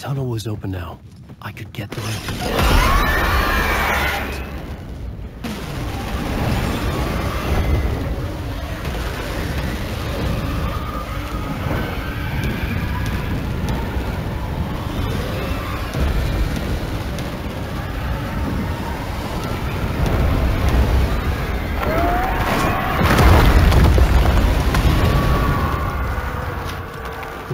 tunnel was open now. I could get the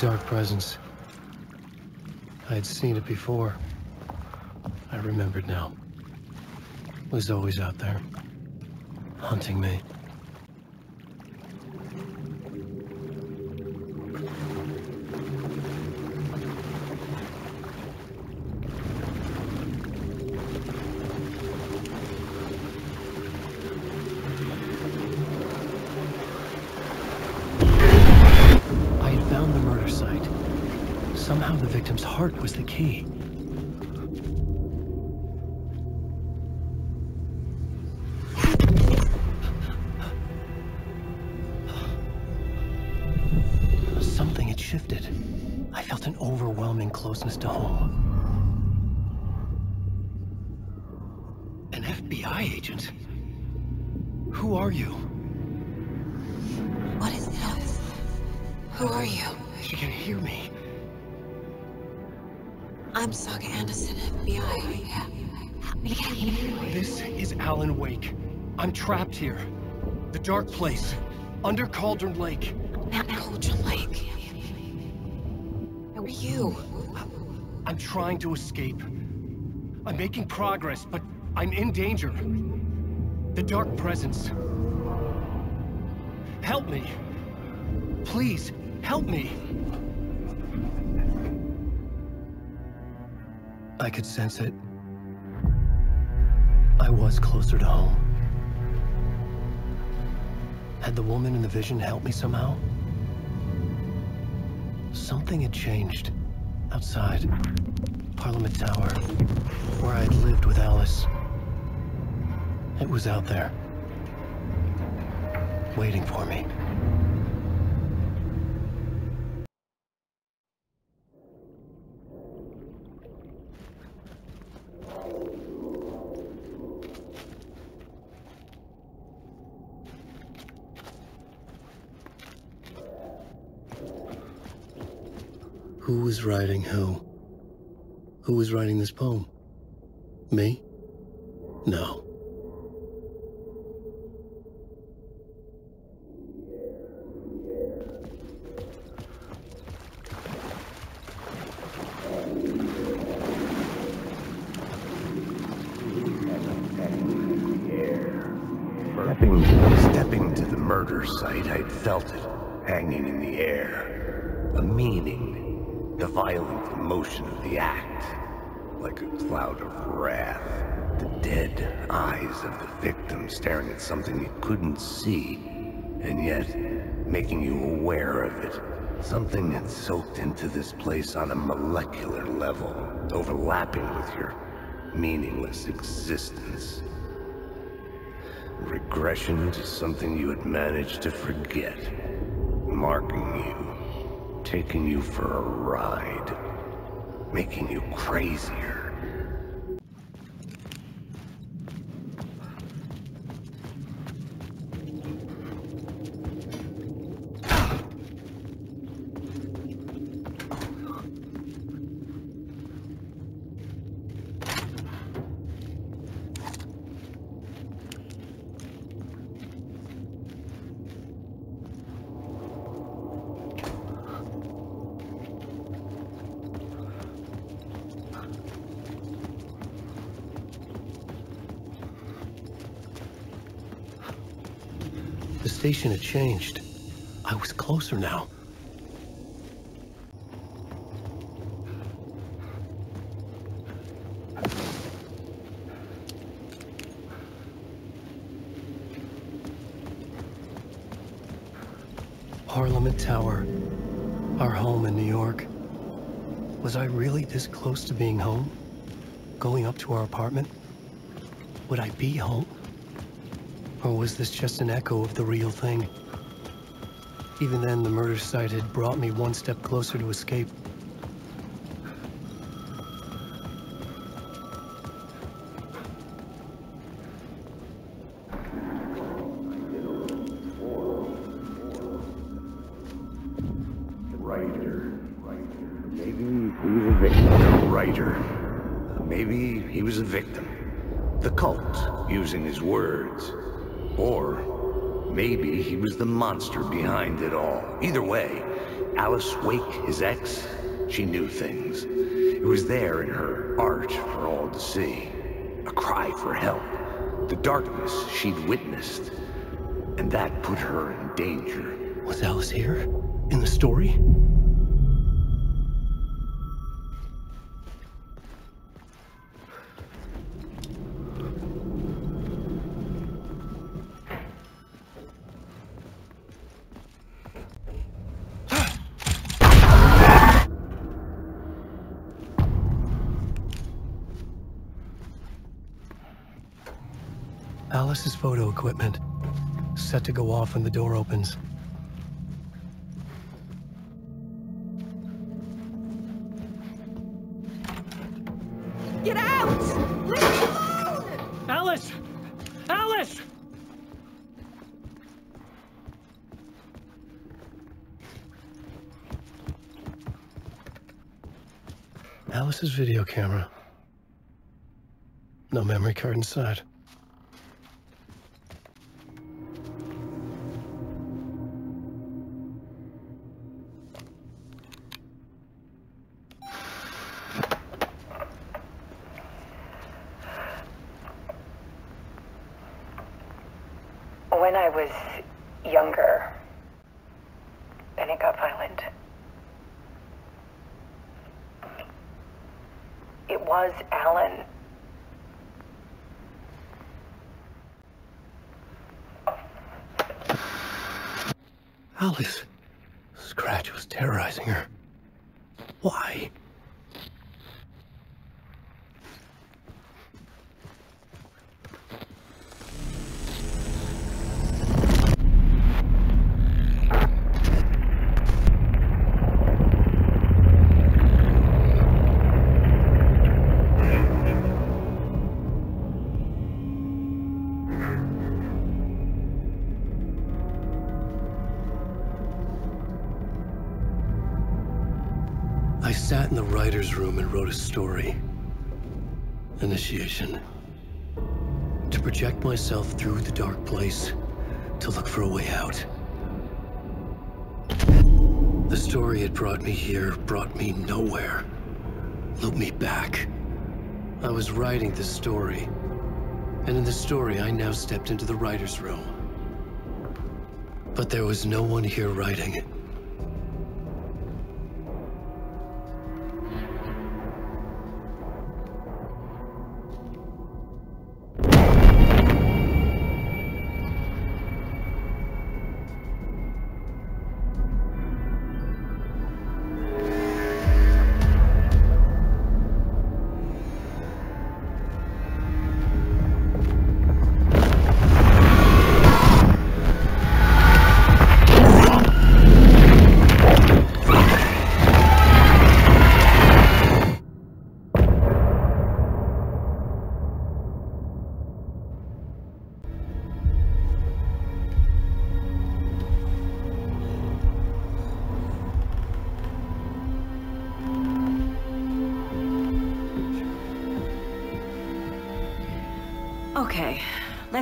dark presence. I had seen it before. I remembered now. It was always out there. Hunting me. Key. Something had shifted. I felt an overwhelming closeness to home. An FBI agent? Who are you? I'm Saga Anderson, FBI. We can't hear you. This is Alan Wake. I'm trapped here. The dark place. Under Cauldron Lake. Mount Cauldron Lake. Who are you? I'm trying to escape. I'm making progress, but I'm in danger. The dark presence. Help me. Please, help me. I could sense it. I was closer to home. Had the woman in the vision helped me somehow? Something had changed. Outside. Parliament Tower. Where I had lived with Alice. It was out there. Waiting for me. Who writing who? Who was writing this poem? Me? No. Stepping to the murder site, I'd felt it, hanging in the air. A meaning, the violent emotion of the act, like a cloud of wrath. The dead eyes of the victim staring at something you couldn't see, and yet making you aware of it. Something had soaked into this place on a molecular level, overlapping with your meaningless existence. Regression to something you had managed to forget. Marking you. Taking you for a ride. Making you crazier. The station had changed. I was closer now. Parliament Tower. Our home in New York. Was I really this close to being home? Going up to our apartment? Would I be home? Oh, or was this just an echo of the real thing? Even then, the murder site had brought me one step closer to escape. Writer. Maybe he was a writer. Maybe he was a victim. The cult, using his words, or maybe he was the monster behind it all. Either way, Alice Wake, his ex, she knew things. It was there in her art for all to see. A cry for help. The darkness she'd witnessed. And that put her in danger. Was Alice here? In the story? Alice's photo equipment. Set to go off when the door opens. Get out! Leave me alone! Alice! Alice! Alice's video camera. No memory card inside. It it was Alan. Alice. Scratch was terrorizing her. Why? In the writer's room and wrote a story. Initiation. To project myself through the dark place, to look for a way out. The story had brought me here, brought me nowhere. Looped me back. I was writing the story. And in the story, I now stepped into the writer's room. But there was no one here writing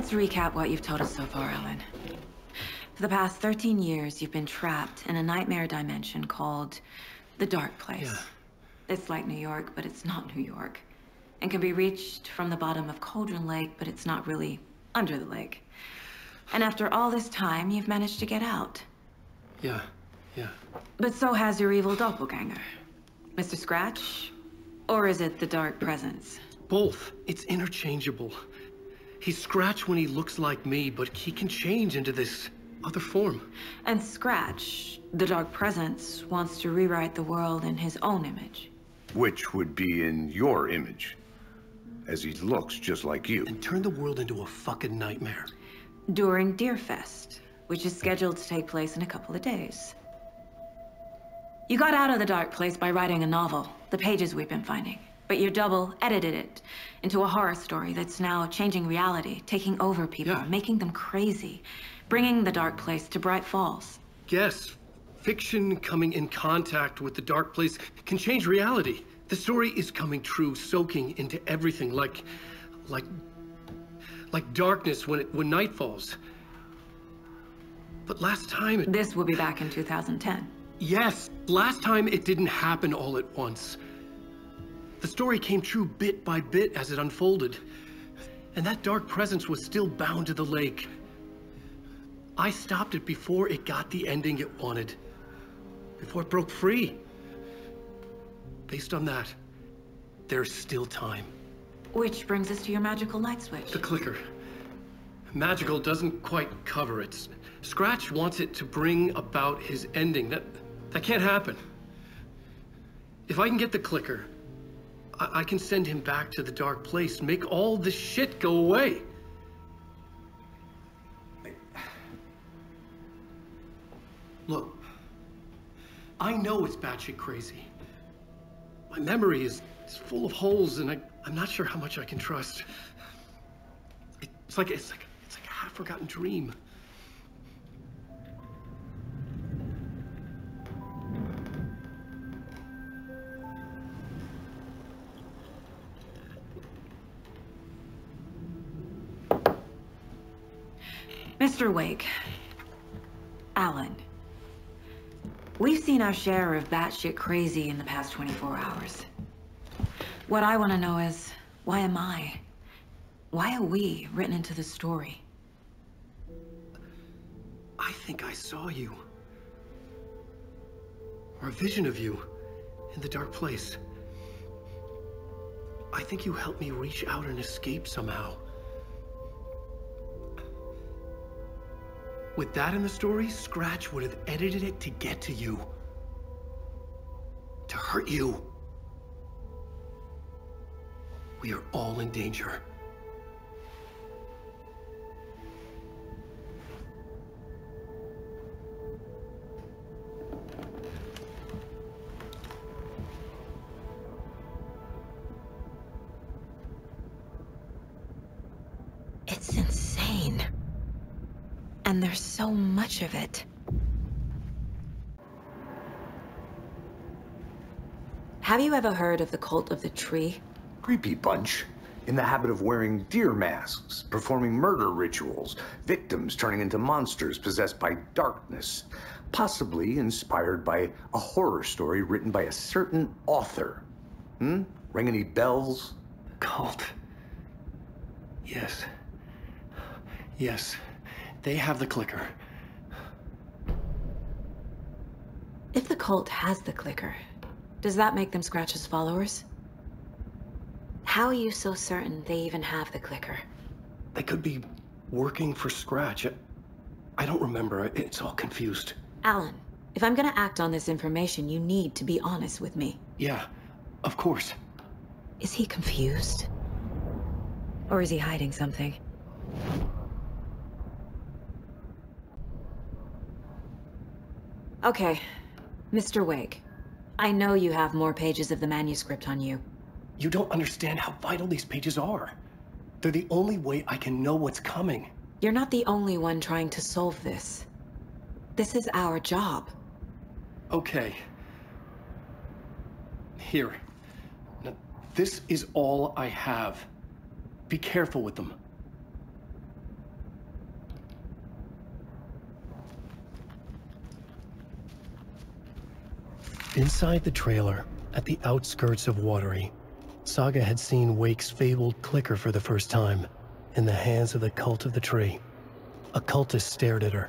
let's recap what you've told us so far, Alan. For the past 13 years, you've been trapped in a nightmare dimension called the Dark Place. Yeah. It's like New York, but it's not New York. And can be reached from the bottom of Cauldron Lake, but it's not really under the lake. And after all this time, you've managed to get out. Yeah, yeah. But so has your evil doppelganger. Mr. Scratch? Or is it the Dark Presence? Both. It's interchangeable. He's Scratch when he looks like me, but he can change into this other form. And Scratch, the Dark Presence, wants to rewrite the world in his own image. Which would be in your image. As he looks just like you. And turn the world into a fucking nightmare. During Deerfest, which is scheduled to take place in a couple of days. You got out of the dark place by writing a novel, the pages we've been finding. But your double edited it into a horror story that's now changing reality, taking over people, Yeah. making them crazy, bringing the dark place to Bright Falls. Yes, fiction coming in contact with the dark place can change reality. The story is coming true, soaking into everything like... like... like darkness when, it, when night falls. But last time it... This will be back in 2010. Yes, last time it didn't happen all at once. The story came true bit by bit as it unfolded. And that dark presence was still bound to the lake. I stopped it before it got the ending it wanted. Before it broke free. Based on that, there's still time. Which brings us to your magical light switch. The clicker. Magical doesn't quite cover it. Scratch wants it to bring about his ending. That, that can't happen. If I can get the clicker, I, I can send him back to the dark place, make all this shit go away. Look, I know it's batshit crazy. My memory is, is full of holes, and I, I'm not sure how much I can trust. It's like it's like it's like a half-forgotten dream. Mr. Wake. Alan. We've seen our share of batshit crazy in the past 24 hours. What I want to know is, why am I? Why are we written into the story? I think I saw you. Or a vision of you in the dark place. I think you helped me reach out and escape somehow. With that in the story, Scratch would have edited it to get to you. To hurt you. We are all in danger. So much of it. Have you ever heard of the Cult of the Tree? Creepy bunch. In the habit of wearing deer masks, performing murder rituals, victims turning into monsters possessed by darkness. Possibly inspired by a horror story written by a certain author. Hmm? Ring any bells? Cult. Yes. Yes. They have the clicker. If the cult has the clicker, does that make them Scratch's followers? How are you so certain they even have the clicker? They could be working for Scratch. I don't remember. It's all confused. Alan, if I'm gonna act on this information, you need to be honest with me. Yeah, of course. Is he confused? Or is he hiding something? Okay, Mr. Wake. I know you have more pages of the manuscript on you. You don't understand how vital these pages are. They're the only way I can know what's coming. You're not the only one trying to solve this. This is our job. Okay. Here. Now, this is all I have. Be careful with them. Inside the trailer, at the outskirts of Watery, Saga had seen Wake's fabled clicker for the first time, in the hands of the Cult of the Tree. A cultist stared at her.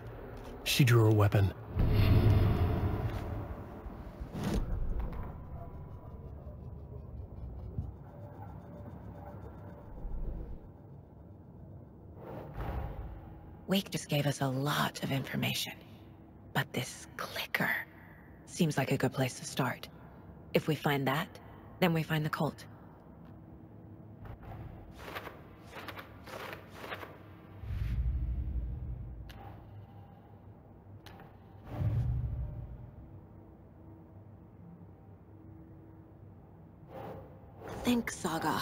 She drew her weapon. Wake just gave us a lot of information. But this clicker seems like a good place to start. If we find that, then we find the cult. Think, Saga.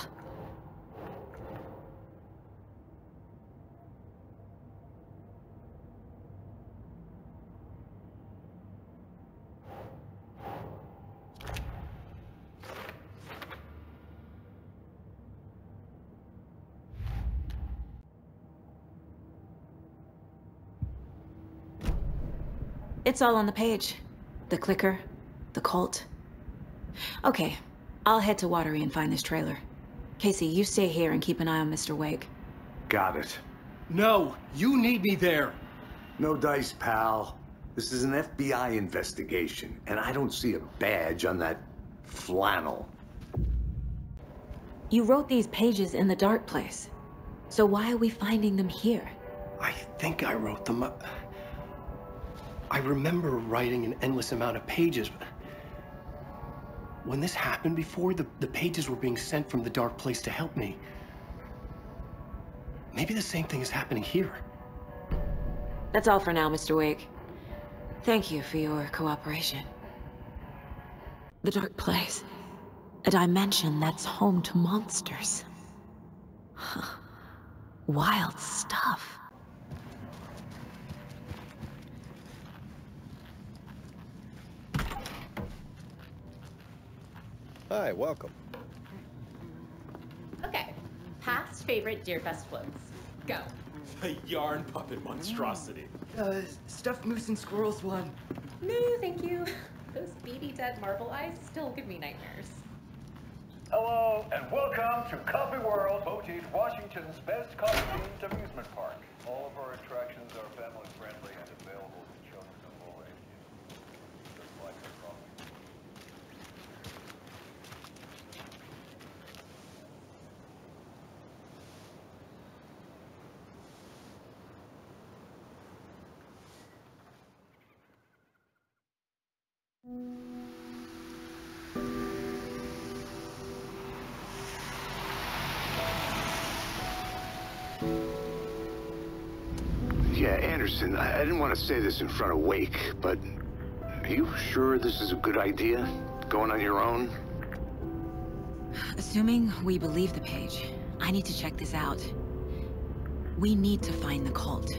It's all on the page. The clicker, the cult. Okay, I'll head to Watery and find this trailer. Casey, you stay here and keep an eye on Mr. Wake. Got it. No, you need me there. No dice, pal. This is an FBI investigation, and I don't see a badge on that flannel. You wrote these pages in the dark place. So why are we finding them here? I think I wrote them up. I remember writing an endless amount of pages. When this happened before, the, the pages were being sent from the dark place to help me. Maybe the same thing is happening here. That's all for now, Mr. Wake. Thank you for your cooperation. The Dark Place. A dimension that's home to monsters. Huh. Wild stuff. Hi, welcome. Okay, past favorite Deerfest floats. Go. The yarn puppet monstrosity. Uh, stuffed moose and squirrels one. No, thank you. Those beady dead marble eyes still give me nightmares. Hello, and welcome to Coffee World, Boutique, Washington's best coffee-themed amusement park. All of our attractions are family-friendly and available Anderson, I I didn't want to say this in front of Wake, but are you sure this is a good idea? Going on your own? Assuming we believe the page, I need to check this out. We need to find the cult.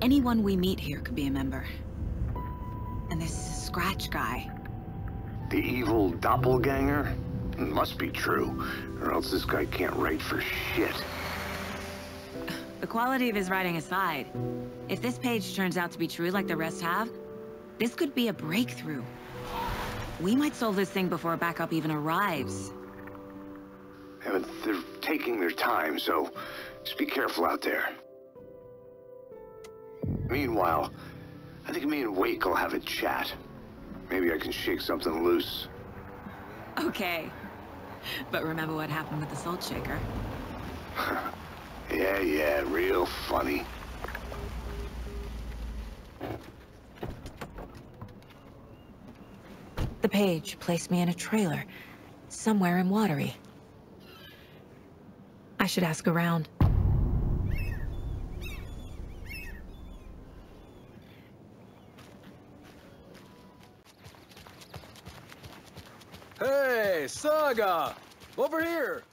Anyone we meet here could be a member. And this is a Scratch guy. The evil doppelganger? It Must be true, or else this guy can't write for shit. The quality of his writing aside, if this page turns out to be true like the rest have, this could be a breakthrough. We might solve this thing before backup even arrives. But they're taking their time, so just be careful out there. Meanwhile, I think me and Wake will have a chat. Maybe I can shake something loose. Okay. But remember what happened with the salt shaker? Yeah, yeah, real funny. The page placed me in a trailer, somewhere in Watery. I should ask around. Hey, Saga! Over here!